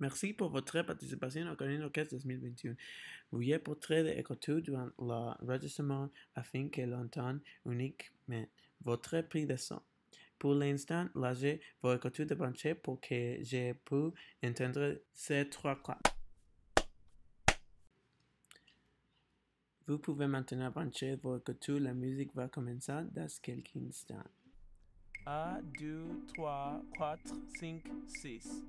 Merci pour votre participation au Colline Orchestre 2021. Veuillez porter l'écouteur durant l'enregistrement afin que l'entende uniquement votre prix de son. Pour l'instant, lâchez vos écouteurs de brancher pour que je puisse entendre ces trois claps. Vous pouvez maintenant brancher vos écouteurs, la musique va commencer dans quelques instants. 1, 2, 3, 4, 5, 6.